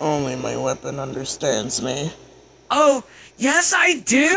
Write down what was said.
Only my weapon understands me. Oh, yes, I do!